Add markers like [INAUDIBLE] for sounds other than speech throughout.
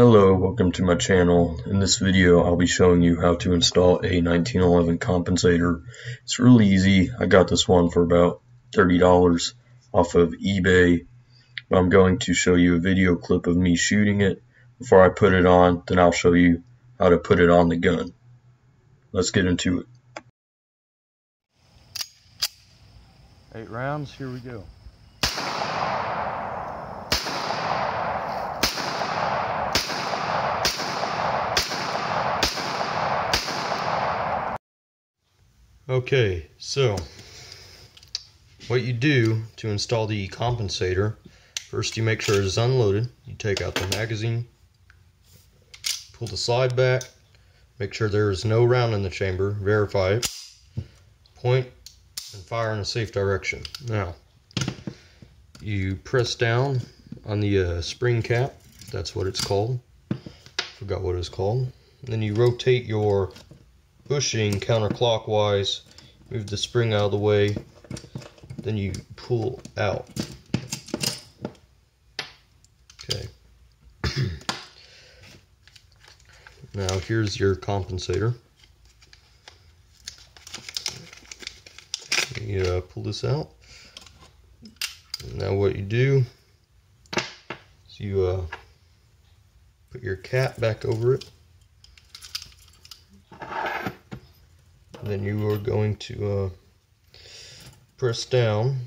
Hello, welcome to my channel. In this video I'll be showing you how to install a 1911 compensator. It's really easy. I got this one for about $30 off of eBay. I'm going to show you a video clip of me shooting it. Before I put it on, then I'll show you how to put it on the gun. Let's get into it. Eight rounds, here we go. Okay, so what you do to install the compensator, first you make sure it is unloaded. You take out the magazine, pull the slide back, make sure there is no round in the chamber, verify it, point and fire in a safe direction. Now, you press down on the uh, spring cap, that's what it's called, forgot what it's called. And then you rotate your bushing counterclockwise, move the spring out of the way, then you pull out. Okay. [CLEARS THROAT] now here's your compensator. You uh, pull this out. Now what you do is you uh, put your cap back over it. Then you are going to uh, press down.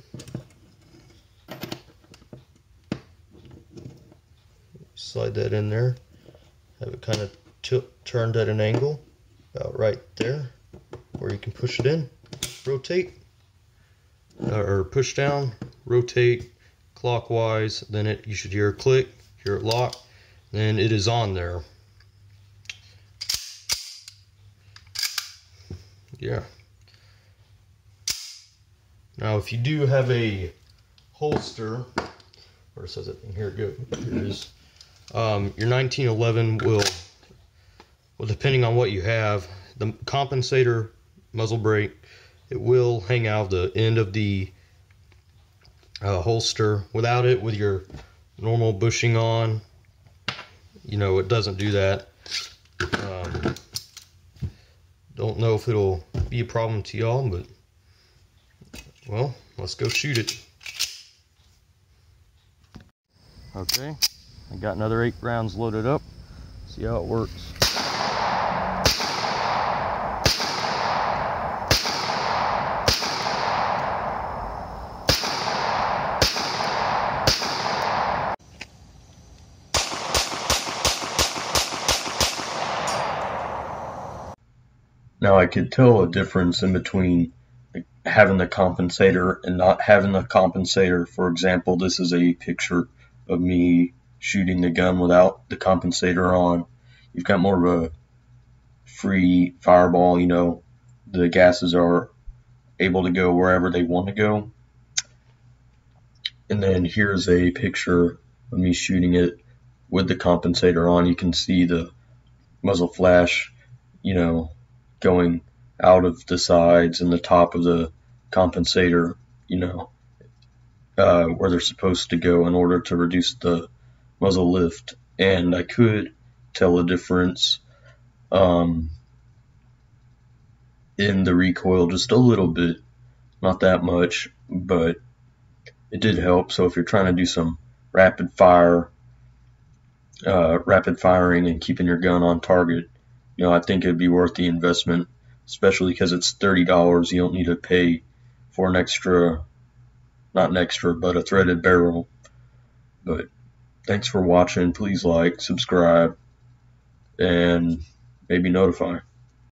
Slide that in there. Have it kind of turned at an angle about right there where you can push it in. Rotate. Uh, or push down rotate clockwise then it you should hear a click hear it lock then it is on there yeah. Now, if you do have a holster, where says it? Here it goes. Here it is. Um, your 1911 will, well, depending on what you have, the compensator muzzle brake, it will hang out the end of the uh, holster. Without it, with your normal bushing on, you know, it doesn't do that. Um, don't know if it'll be a problem to y'all, but well, let's go shoot it. Okay, I got another eight rounds loaded up. See how it works. Now I could tell a difference in between having the compensator and not having the compensator. For example, this is a picture of me shooting the gun without the compensator on. You've got more of a free fireball, you know, the gases are able to go wherever they want to go. And then here's a picture of me shooting it with the compensator on. You can see the muzzle flash, you know, going out of the sides and the top of the compensator, you know, uh, where they're supposed to go in order to reduce the muzzle lift. And I could tell a difference um, in the recoil just a little bit, not that much, but it did help. So if you're trying to do some rapid fire, uh, rapid firing and keeping your gun on target, you know, I think it'd be worth the investment, especially because it's thirty dollars. You don't need to pay for an extra, not an extra, but a threaded barrel. But thanks for watching. Please like, subscribe, and maybe notify.